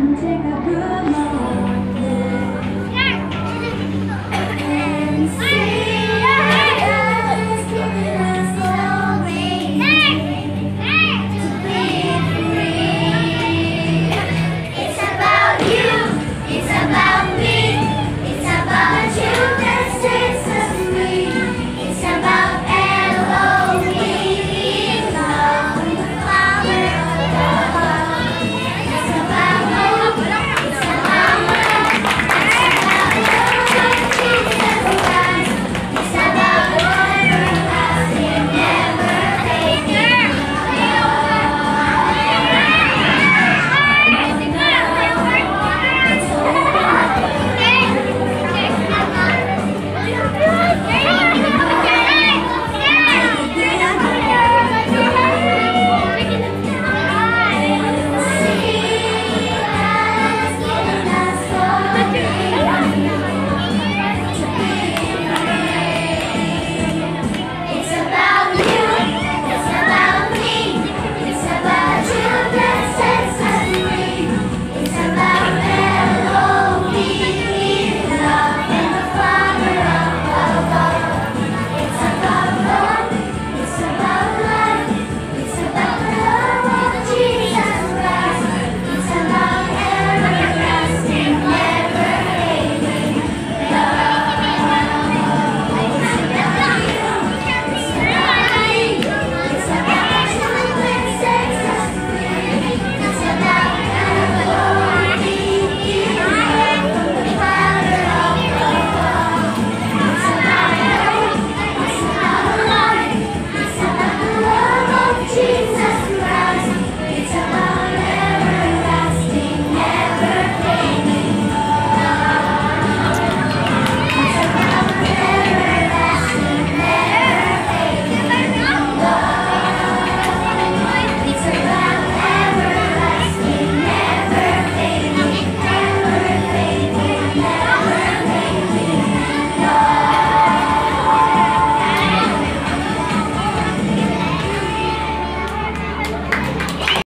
and take a good look.